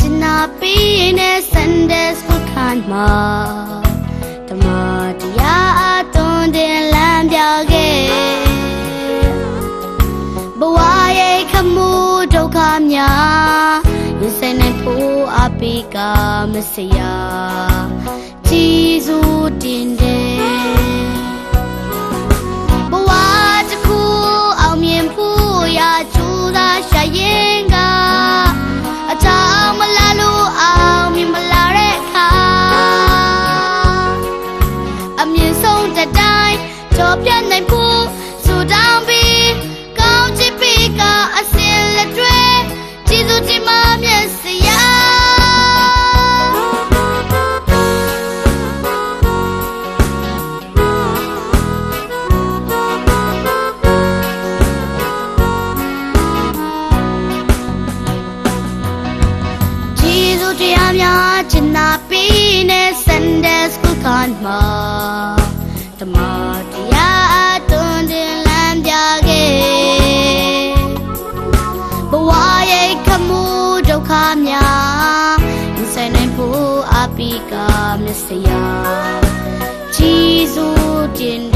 ကျနာပေးနေ Sunday School ခန်းမှာဓမ္မတရားအသွန်တင်လမ်းပြခဲ့ဘဝရဲ့ခမှုဒုက္ခများရင်ဆိုင်နိုင်ဖို့အပိကမစရာကြည်စုတင်တယ် မြင့်ဆုံးတစ်တိုင်းကြောပြနိုင်ဖို့ဆူတောင်းပြီးကောင်းချစ်ပြီးကအစင်လက်တွေကျေးဇူးတင်မမြတ်စရာကျေးဇူးတရားများချင်နာပေးနေ Sunday School ကမှာ ဓမ္မတရားအသွန်တင်လမ်းပြခဲ့ဘဝရဲ့ခမှုဒုက္ခများရင်ဆိုင်နိုင်ဖို့အပိကမစ္စရာကျေးဇူးတင်တယ်